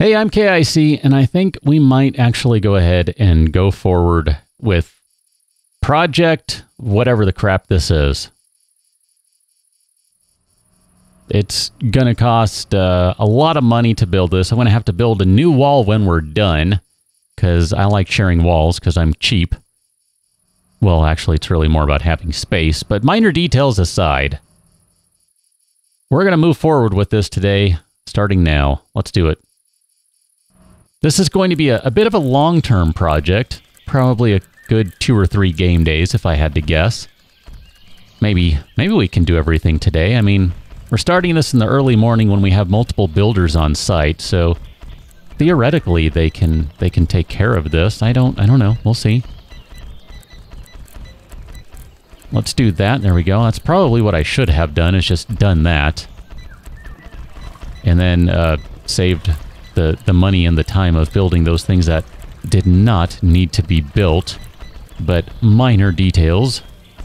Hey, I'm KIC, and I think we might actually go ahead and go forward with project whatever the crap this is. It's going to cost uh, a lot of money to build this. I'm going to have to build a new wall when we're done because I like sharing walls because I'm cheap. Well, actually, it's really more about having space, but minor details aside. We're going to move forward with this today, starting now. Let's do it. This is going to be a, a bit of a long-term project, probably a good two or three game days if I had to guess. Maybe, maybe we can do everything today. I mean, we're starting this in the early morning when we have multiple builders on site, so theoretically they can they can take care of this. I don't I don't know. We'll see. Let's do that. There we go. That's probably what I should have done, is just done that. And then uh, saved the, the money and the time of building those things that did not need to be built. But minor details.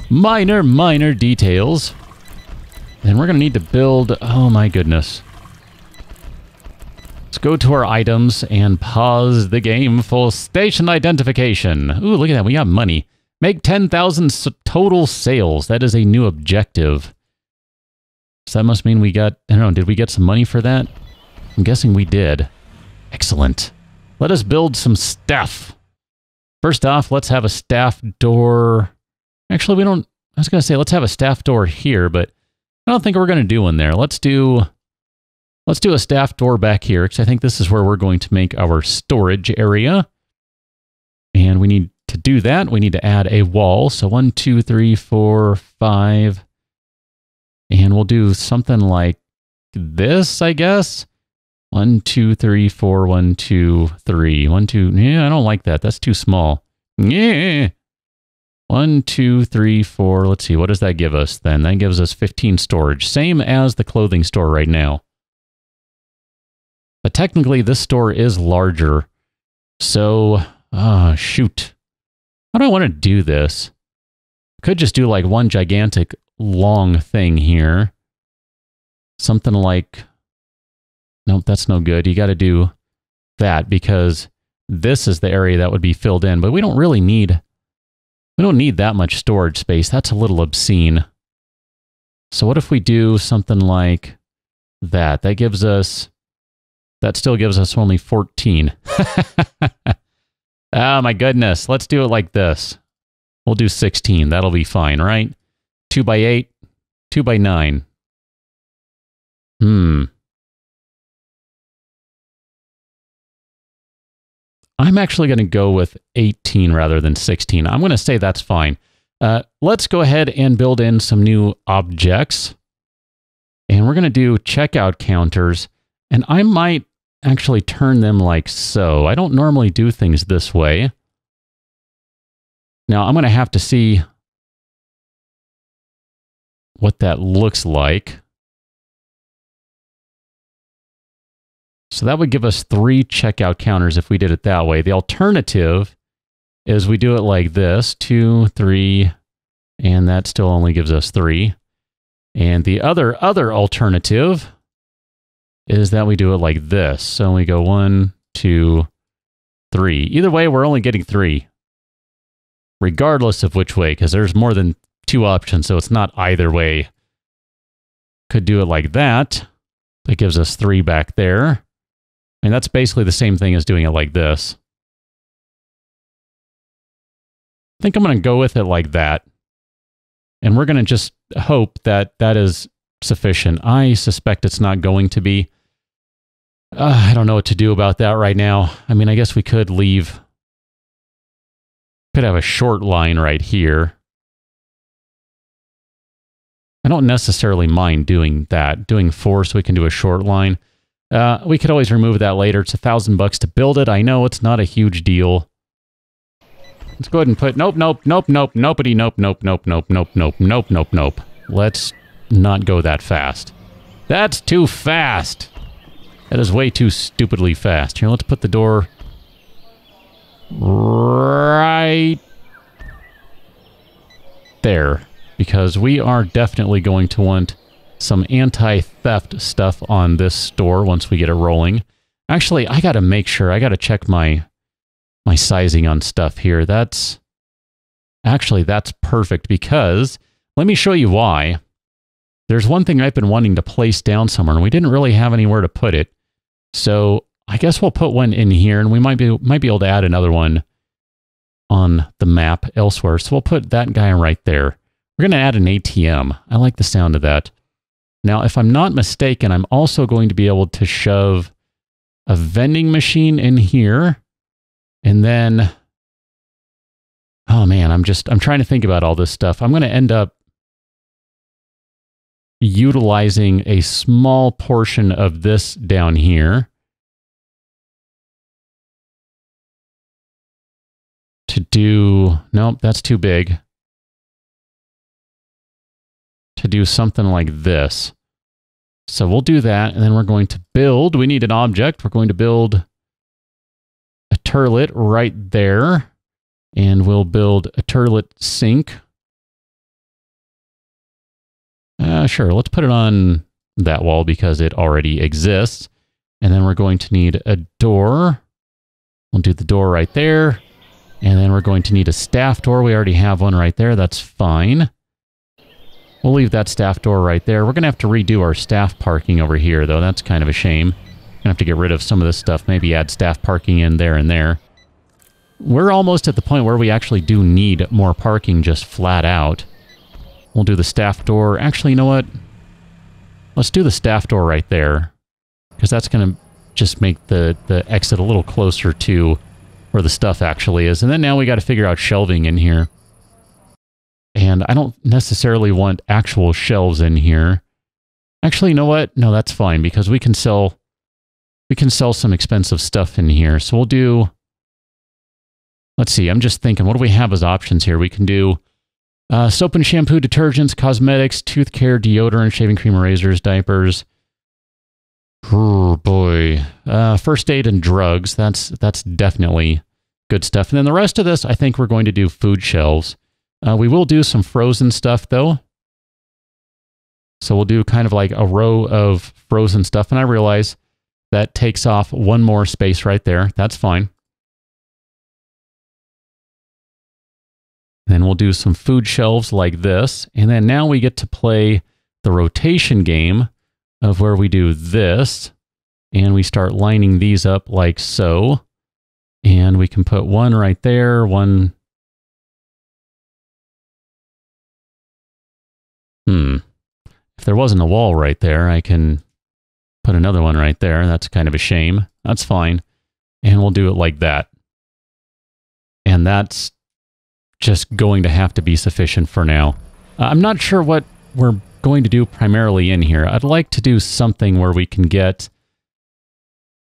Minor, minor details. And we're going to need to build... Oh my goodness. Let's go to our items and pause the game for station identification. Ooh, look at that. We got money. Make 10,000 total sales. That is a new objective. So that must mean we got... I don't know. Did we get some money for that? I'm guessing we did. Excellent. Let us build some staff. First off, let's have a staff door. Actually, we don't... I was going to say, let's have a staff door here, but I don't think we're going to do one there. Let's do... Let's do a staff door back here, because I think this is where we're going to make our storage area. And we need to do that, we need to add a wall. So one, two, three, four, five. And we'll do something like this, I guess. One, two, three, four, one, two, three. One, two. Yeah, I don't like that. That's too small. Yeah. One, two, three, four. Let's see. What does that give us then? That gives us 15 storage. Same as the clothing store right now. But technically, this store is larger. So, ah, shoot. I want to do this? Could just do like one gigantic long thing here. Something like, nope, that's no good. You got to do that because this is the area that would be filled in, but we don't really need, we don't need that much storage space. That's a little obscene. So what if we do something like that? That gives us, that still gives us only 14. Oh my goodness. Let's do it like this. We'll do 16. That'll be fine, right? 2 by 8, 2 by 9. Hmm. I'm actually going to go with 18 rather than 16. I'm going to say that's fine. Uh, let's go ahead and build in some new objects. And we're going to do checkout counters. And I might actually turn them like so. I don't normally do things this way. Now I'm going to have to see what that looks like. So that would give us three checkout counters if we did it that way. The alternative is we do it like this, two, three, and that still only gives us three. And the other other alternative is that we do it like this. So we go one, two, three. Either way, we're only getting three, regardless of which way, because there's more than two options, so it's not either way. Could do it like that. That gives us three back there. And that's basically the same thing as doing it like this. I think I'm going to go with it like that. And we're going to just hope that that is sufficient. I suspect it's not going to be. Uh, I don't know what to do about that right now. I mean, I guess we could leave. Could have a short line right here. I don't necessarily mind doing that. Doing four so we can do a short line. Uh, we could always remove that later. It's a thousand bucks to build it. I know it's not a huge deal. Let's go ahead and put nope, nope, nope, nope, nobody, nope, nope, nope, nope, nope, nope, nope, nope, nope. Let's not go that fast. That's too fast. That is way too stupidly fast. Here, let's put the door right there. Because we are definitely going to want some anti-theft stuff on this store once we get it rolling. Actually, I got to make sure. I got to check my my sizing on stuff here. That's actually that's perfect because let me show you why. There's one thing I've been wanting to place down somewhere and we didn't really have anywhere to put it. So, I guess we'll put one in here and we might be might be able to add another one on the map elsewhere. So we'll put that guy right there. We're going to add an ATM. I like the sound of that. Now, if I'm not mistaken, I'm also going to be able to shove a vending machine in here. And then, oh man, I'm just, I'm trying to think about all this stuff. I'm going to end up utilizing a small portion of this down here to do, nope, that's too big. To do something like this. So we'll do that, and then we're going to build. We need an object. We're going to build a turlet right there, and we'll build a turlet sink. Uh, sure, let's put it on that wall because it already exists. And then we're going to need a door. We'll do the door right there. And then we're going to need a staff door. We already have one right there. That's fine. We'll leave that staff door right there. We're going to have to redo our staff parking over here, though. That's kind of a shame. Going to have to get rid of some of this stuff. Maybe add staff parking in there and there. We're almost at the point where we actually do need more parking just flat out. We'll do the staff door. Actually, you know what? Let's do the staff door right there. Because that's going to just make the, the exit a little closer to where the stuff actually is. And then now we got to figure out shelving in here. And I don't necessarily want actual shelves in here. Actually, you know what? No, that's fine because we can sell we can sell some expensive stuff in here. So we'll do Let's see. I'm just thinking, what do we have as options here? We can do uh, soap and shampoo, detergents, cosmetics, tooth care, deodorant, shaving cream, razors, diapers. Oh boy, uh, first aid and drugs. That's that's definitely good stuff. And then the rest of this, I think we're going to do food shelves. Uh, we will do some frozen stuff though. So we'll do kind of like a row of frozen stuff. And I realize that takes off one more space right there. That's fine. Then we'll do some food shelves like this. And then now we get to play the rotation game of where we do this. And we start lining these up like so. And we can put one right there, one Hmm. If there wasn't a wall right there, I can put another one right there. That's kind of a shame. That's fine. And we'll do it like that. And that's just going to have to be sufficient for now. Uh, I'm not sure what we're going to do primarily in here. I'd like to do something where we can get,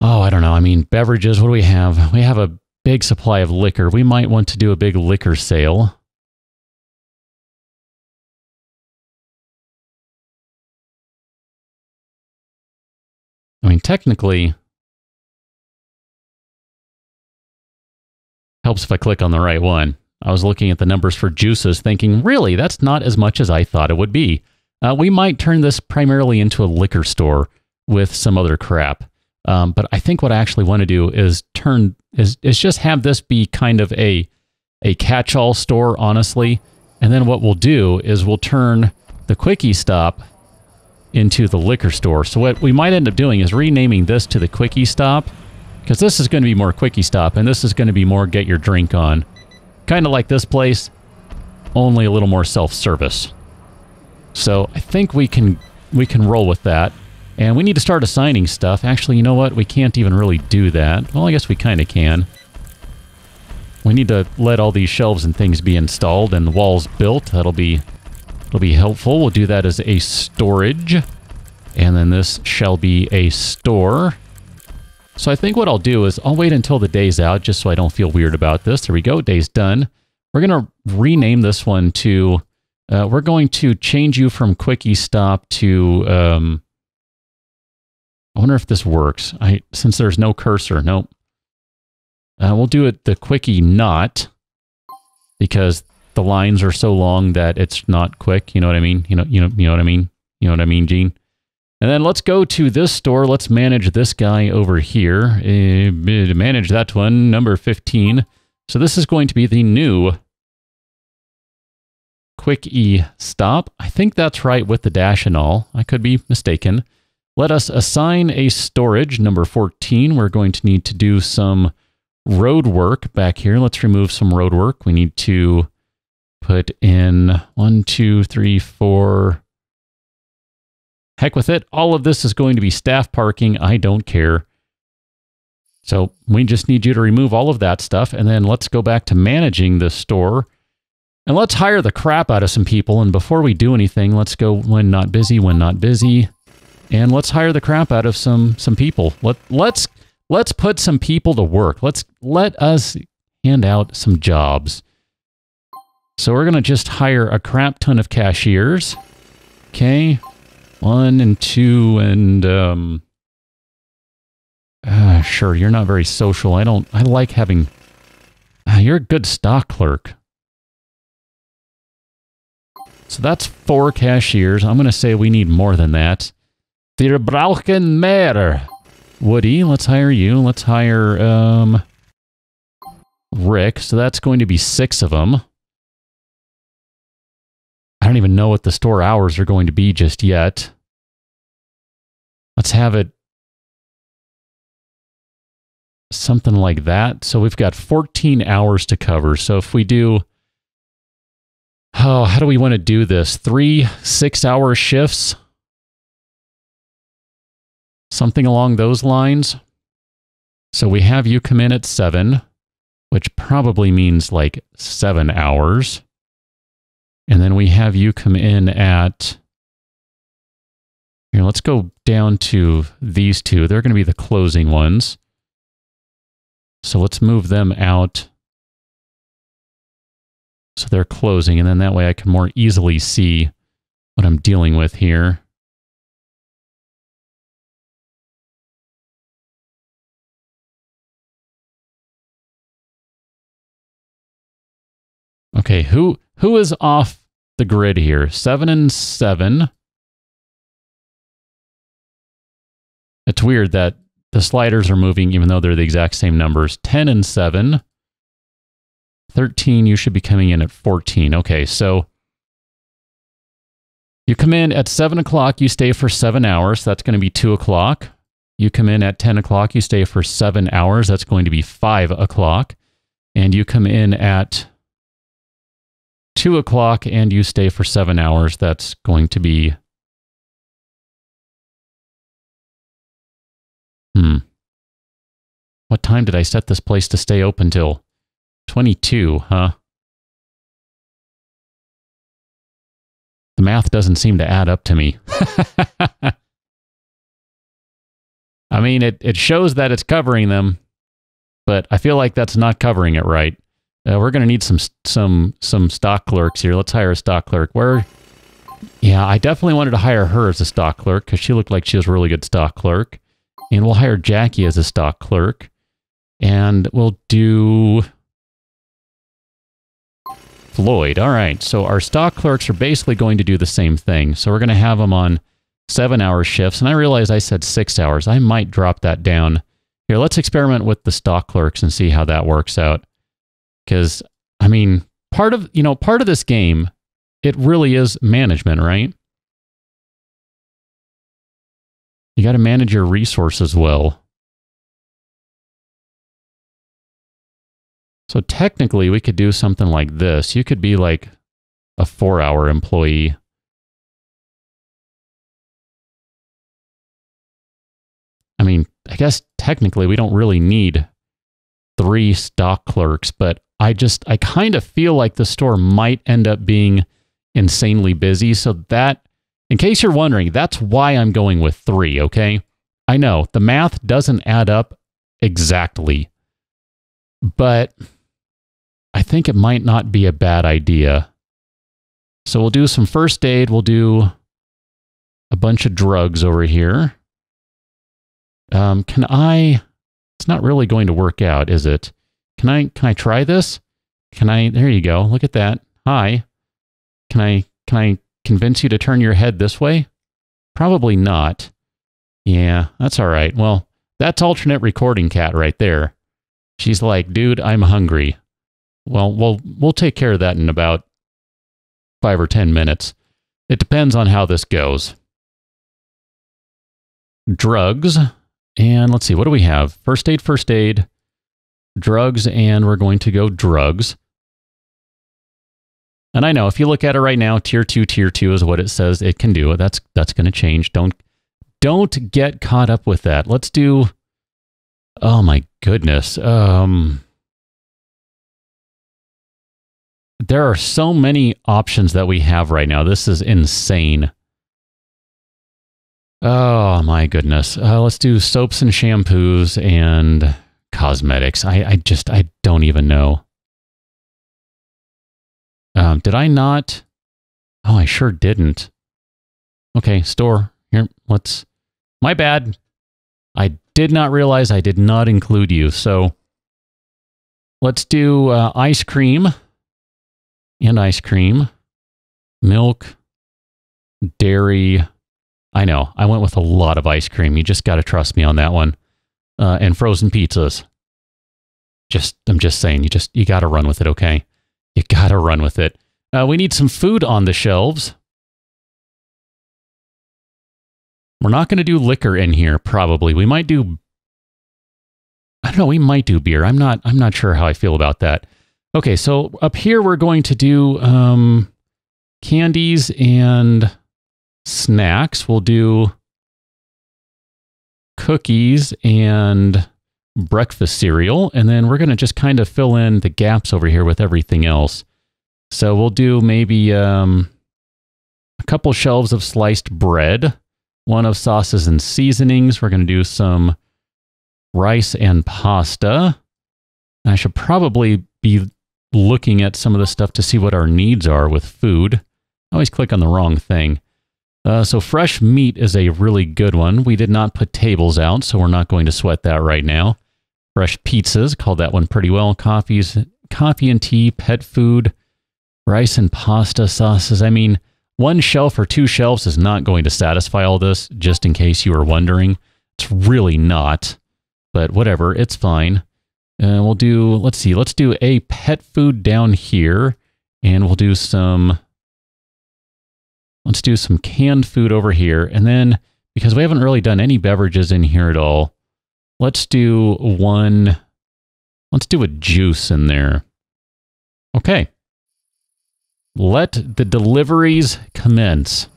oh, I don't know. I mean, beverages. What do we have? We have a big supply of liquor. We might want to do a big liquor sale. Mean, technically, helps if I click on the right one. I was looking at the numbers for juices thinking, really, that's not as much as I thought it would be. Uh, we might turn this primarily into a liquor store with some other crap. Um, but I think what I actually want to do is turn is is just have this be kind of a a catch-all store, honestly. And then what we'll do is we'll turn the quickie stop into the liquor store. So what we might end up doing is renaming this to the Quickie Stop, because this is going to be more Quickie Stop, and this is going to be more Get Your Drink On. Kind of like this place, only a little more self-service. So I think we can we can roll with that. And we need to start assigning stuff. Actually, you know what? We can't even really do that. Well, I guess we kind of can. We need to let all these shelves and things be installed and the walls built. That'll be It'll be helpful. We'll do that as a storage. And then this shall be a store. So I think what I'll do is I'll wait until the day's out just so I don't feel weird about this. There we go. Day's done. We're going to rename this one to, uh, we're going to change you from Quickie Stop to, um, I wonder if this works. I Since there's no cursor, nope. Uh, we'll do it the Quickie Not because the lines are so long that it's not quick. You know what I mean? You know, you know, you know what I mean? You know what I mean, Gene? And then let's go to this store. Let's manage this guy over here. Uh, manage that one, number 15. So this is going to be the new quick E stop. I think that's right with the dash and all. I could be mistaken. Let us assign a storage, number 14. We're going to need to do some road work back here. Let's remove some road work. We need to put in one, two, three, four. Heck with it. All of this is going to be staff parking. I don't care. So we just need you to remove all of that stuff. And then let's go back to managing the store. And let's hire the crap out of some people. And before we do anything, let's go when not busy, when not busy. And let's hire the crap out of some some people. Let let's let's put some people to work. Let's let us hand out some jobs. So we're going to just hire a crap ton of cashiers. Okay. One and two and um uh, sure, you're not very social. I don't I like having uh, you're a good stock clerk. So that's four cashiers. I'm going to say we need more than that. Wir brauchen mehr. Woody, let's hire you. Let's hire um, Rick. So that's going to be six of them. Don't even know what the store hours are going to be just yet. Let's have it something like that. So we've got 14 hours to cover. So if we do Oh, how do we want to do this? Three six hour shifts? Something along those lines. So we have you come in at seven, which probably means like seven hours. And then we have you come in at. Here, let's go down to these two. They're going to be the closing ones. So let's move them out so they're closing, and then that way I can more easily see what I'm dealing with here. Okay, who who is off the grid here? Seven and seven. It's weird that the sliders are moving even though they're the exact same numbers. Ten and seven. 13, you should be coming in at 14. Okay, so you come in at 7 o'clock, you stay for seven hours. That's going to be 2 o'clock. You come in at 10 o'clock, you stay for seven hours. That's going to be 5 o'clock. And you come in at 2 o'clock and you stay for seven hours. That's going to be. Hmm. What time did I set this place to stay open till? 22, huh? The math doesn't seem to add up to me. I mean, it, it shows that it's covering them, but I feel like that's not covering it right. Uh, we're going to need some some some stock clerks here. Let's hire a stock clerk. Where? Yeah, I definitely wanted to hire her as a stock clerk because she looked like she was a really good stock clerk. And we'll hire Jackie as a stock clerk. And we'll do Floyd. All right, so our stock clerks are basically going to do the same thing. So we're going to have them on seven hour shifts. And I realize I said six hours. I might drop that down. Here, let's experiment with the stock clerks and see how that works out. Because, I mean, part of, you know, part of this game, it really is management, right? You got to manage your resources well. So technically, we could do something like this. You could be like a four hour employee. I mean, I guess technically we don't really need three stock clerks, but I just, I kind of feel like the store might end up being insanely busy. So that, in case you're wondering, that's why I'm going with three, okay? I know the math doesn't add up exactly, but I think it might not be a bad idea. So we'll do some first aid. We'll do a bunch of drugs over here. Um, can I? It's not really going to work out, is it? Can I? Can I try this? Can I? There you go. Look at that. Hi. Can I? Can I convince you to turn your head this way? Probably not. Yeah, that's all right. Well, that's alternate recording cat right there. She's like, dude, I'm hungry. Well, we'll we'll take care of that in about five or ten minutes. It depends on how this goes. Drugs. And let's see, what do we have? First aid, first aid, drugs, and we're going to go drugs. And I know if you look at it right now, tier two, tier two is what it says it can do. That's that's going to change. Don't don't get caught up with that. Let's do. Oh my goodness. Um, there are so many options that we have right now. This is insane. Oh my goodness. Uh, let's do soaps and shampoos and cosmetics. I, I just, I don't even know. Um, did I not? Oh, I sure didn't. Okay, store. Here, let's. My bad. I did not realize I did not include you. So let's do uh, ice cream and ice cream, milk, dairy. I know. I went with a lot of ice cream. You just got to trust me on that one. Uh, and frozen pizzas. Just, I'm just saying, you just, you got to run with it, okay? You got to run with it. Uh, we need some food on the shelves. We're not going to do liquor in here, probably. We might do, I don't know, we might do beer. I'm not, I'm not sure how I feel about that. Okay, so up here we're going to do um, candies and snacks. We'll do cookies and breakfast cereal, and then we're going to just kind of fill in the gaps over here with everything else. So we'll do maybe um, a couple shelves of sliced bread, one of sauces and seasonings. We're going to do some rice and pasta. I should probably be looking at some of the stuff to see what our needs are with food. I always click on the wrong thing. Uh, so fresh meat is a really good one. We did not put tables out, so we're not going to sweat that right now. Fresh pizzas, called that one pretty well. Coffees, coffee and tea, pet food, rice and pasta sauces. I mean, one shelf or two shelves is not going to satisfy all this, just in case you were wondering. It's really not, but whatever, it's fine. And we'll do, let's see, let's do a pet food down here. And we'll do some, let's do some canned food over here. And then, because we haven't really done any beverages in here at all, let's do one, let's do a juice in there. Okay. Let the deliveries commence.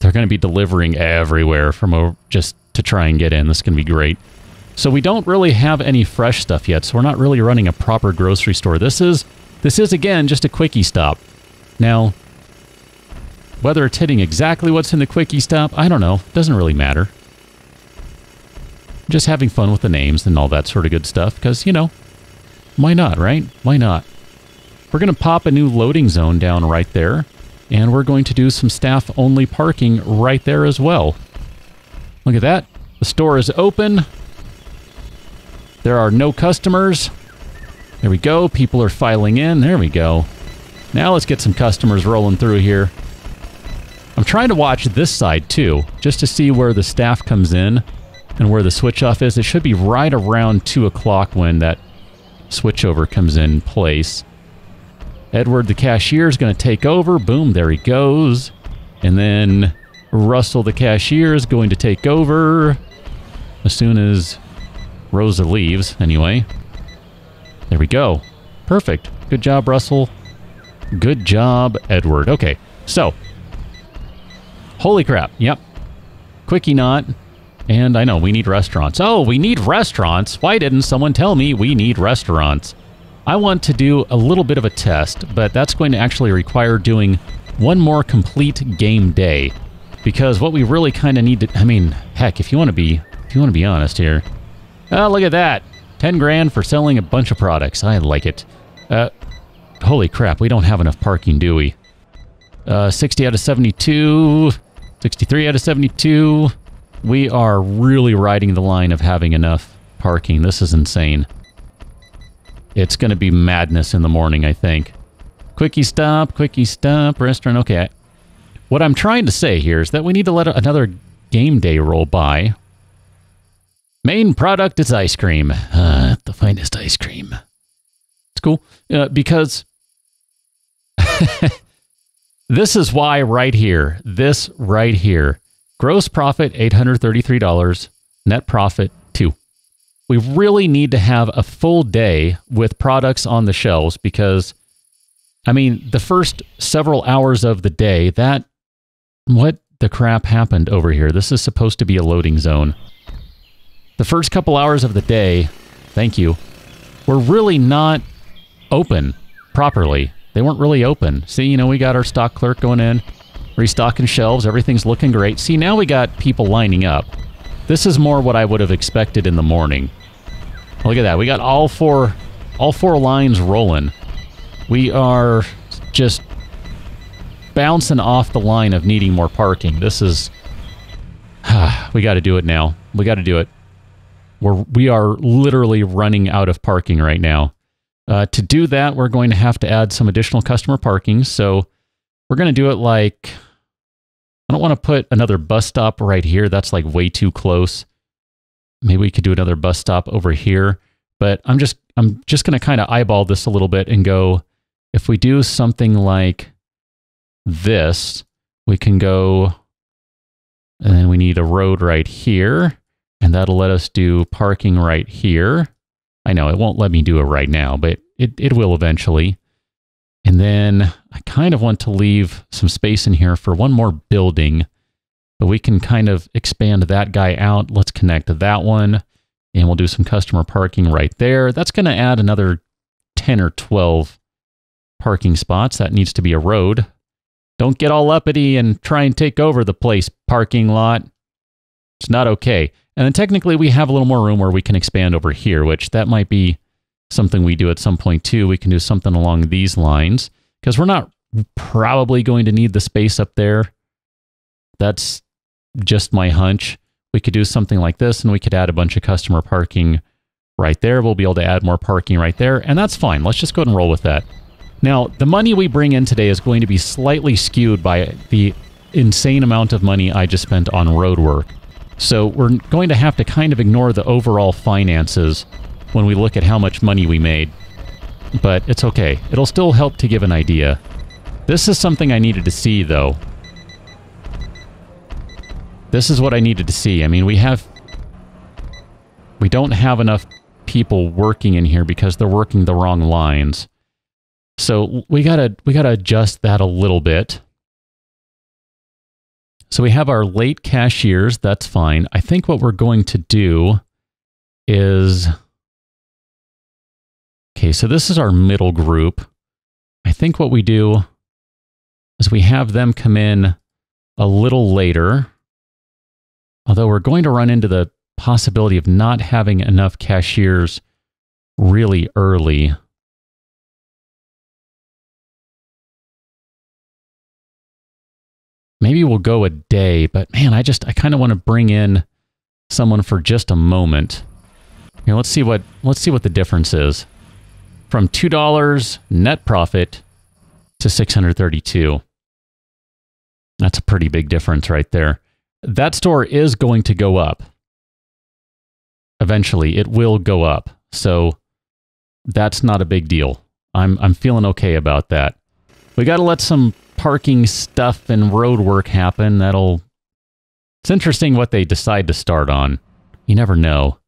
They're going to be delivering everywhere from over, just to try and get in. This is going to be great. So we don't really have any fresh stuff yet, so we're not really running a proper grocery store. This is, this is again, just a quickie stop. Now, whether it's hitting exactly what's in the quickie stop, I don't know. Doesn't really matter. Just having fun with the names and all that sort of good stuff, because, you know, why not, right? Why not? We're going to pop a new loading zone down right there, and we're going to do some staff-only parking right there as well. Look at that. The store is open. There are no customers. There we go. People are filing in. There we go. Now let's get some customers rolling through here. I'm trying to watch this side too, just to see where the staff comes in and where the switch off is. It should be right around 2 o'clock when that switchover comes in place. Edward the cashier is going to take over. Boom, there he goes. And then Russell the cashier is going to take over as soon as Rosa leaves, anyway. There we go. Perfect. Good job, Russell. Good job, Edward. Okay, so. Holy crap. Yep. Quickie not. And I know, we need restaurants. Oh, we need restaurants. Why didn't someone tell me we need restaurants? I want to do a little bit of a test, but that's going to actually require doing one more complete game day. Because what we really kind of need to... I mean, heck, if you want to be... If you want to be honest here, Oh, look at that. 10 grand for selling a bunch of products. I like it. Uh, holy crap, we don't have enough parking, do we? Uh, 60 out of 72, 63 out of 72. We are really riding the line of having enough parking. This is insane. It's going to be madness in the morning, I think. Quickie stop, quickie stop, restaurant. Okay. What I'm trying to say here is that we need to let another game day roll by. Main product is ice cream. Uh, the finest ice cream. It's cool uh, because this is why right here, this right here, gross profit $833, net profit 2. We really need to have a full day with products on the shelves because I mean, the first several hours of the day, that what the crap happened over here? This is supposed to be a loading zone. The first couple hours of the day, thank you, were really not open properly. They weren't really open. See, you know, we got our stock clerk going in, restocking shelves, everything's looking great. See, now we got people lining up. This is more what I would have expected in the morning. Look at that. We got all four all four lines rolling. We are just bouncing off the line of needing more parking. This is we got to do it now. We got to do it. We're we are literally running out of parking right now. Uh, to do that, we're going to have to add some additional customer parking. So we're going to do it like I don't want to put another bus stop right here. That's like way too close. Maybe we could do another bus stop over here. But I'm just I'm just going to kind of eyeball this a little bit and go. If we do something like this, we can go, and then we need a road right here, and that'll let us do parking right here. I know it won't let me do it right now, but it, it will eventually. And then I kind of want to leave some space in here for one more building, but we can kind of expand that guy out. Let's connect to that one and we'll do some customer parking right there. That's going to add another 10 or 12 parking spots. That needs to be a road. Don't get all uppity and try and take over the place parking lot. It's not okay. And then technically we have a little more room where we can expand over here, which that might be something we do at some point too. We can do something along these lines because we're not probably going to need the space up there. That's just my hunch. We could do something like this and we could add a bunch of customer parking right there. We'll be able to add more parking right there, and that's fine. Let's just go ahead and roll with that. Now, the money we bring in today is going to be slightly skewed by the insane amount of money I just spent on road work. So we're going to have to kind of ignore the overall finances when we look at how much money we made. But it's okay. It'll still help to give an idea. This is something I needed to see, though. This is what I needed to see. I mean, we have... We don't have enough people working in here because they're working the wrong lines. So we gotta we gotta adjust that a little bit. So we have our late cashiers, that's fine. I think what we're going to do is... Okay, so this is our middle group. I think what we do is we have them come in a little later. Although we're going to run into the possibility of not having enough cashiers really early. Maybe we'll go a day, but man, I just I kind of want to bring in someone for just a moment. Let's see what let's see what the difference is. From two dollars net profit to six hundred thirty-two. That's a pretty big difference right there. That store is going to go up. Eventually, it will go up. So that's not a big deal. I'm I'm feeling okay about that. We got to let some parking stuff and road work happen. That'll. It's interesting what they decide to start on. You never know.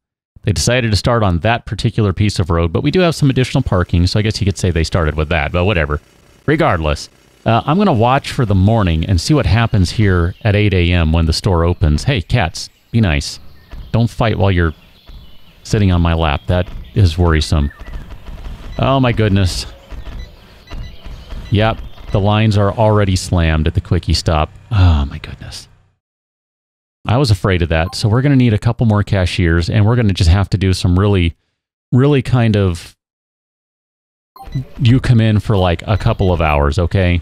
They decided to start on that particular piece of road, but we do have some additional parking, so I guess you could say they started with that, but whatever. Regardless, uh, I'm going to watch for the morning and see what happens here at 8 a.m. when the store opens. Hey, cats, be nice. Don't fight while you're sitting on my lap. That is worrisome. Oh my goodness. Yep, the lines are already slammed at the quickie stop. Oh my goodness. I was afraid of that. So we're going to need a couple more cashiers and we're going to just have to do some really, really kind of. You come in for like a couple of hours, okay?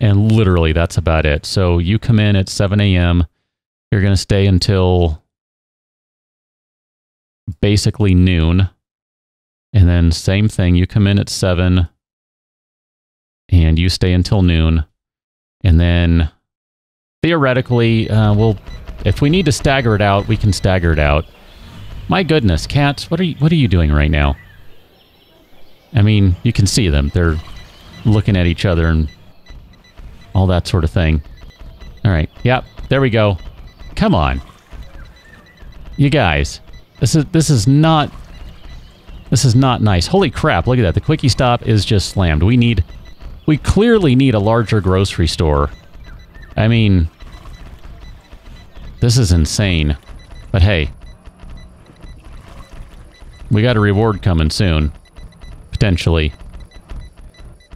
And literally that's about it. So you come in at 7 a.m. You're going to stay until basically noon. And then same thing, you come in at 7 and you stay until noon. And then theoretically, uh, we'll If we need to stagger it out, we can stagger it out. My goodness, cats, what are you, what are you doing right now? I mean, you can see them. They're looking at each other and all that sort of thing. All right. Yep. There we go. Come on. You guys. This is this is not this is not nice. Holy crap, look at that. The quickie stop is just slammed. We need we clearly need a larger grocery store. I mean this is insane. But hey. We got a reward coming soon. Potentially.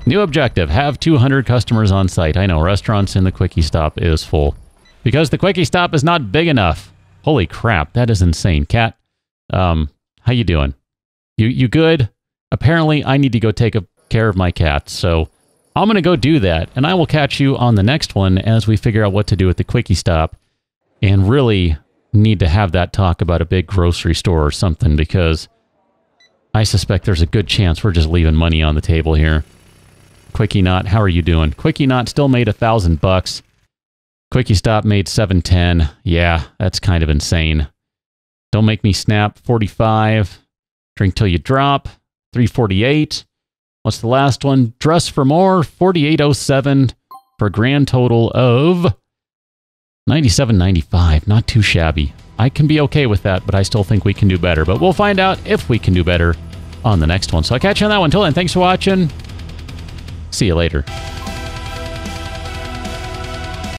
New objective, have 200 customers on site. I know, restaurants in the Quickie Stop is full. Because the Quickie Stop is not big enough. Holy crap, that is insane. Cat, um, how you doing? You you good? Apparently, I need to go take care of my cat, so I'm going to go do that, and I will catch you on the next one as we figure out what to do with the Quickie Stop and really need to have that talk about a big grocery store or something because I suspect there's a good chance we're just leaving money on the table here. Quickie Not, how are you doing? Quickie Not still made a thousand bucks. Quickie Stop made 710. Yeah, that's kind of insane. Don't make me snap 45. Drink till you drop 348. What's the last one? Dress for more 4807 for a grand total of 97.95. Not too shabby. I can be okay with that, but I still think we can do better. But we'll find out if we can do better on the next one. So I'll catch you on that one. Until then, thanks for watching. See you later.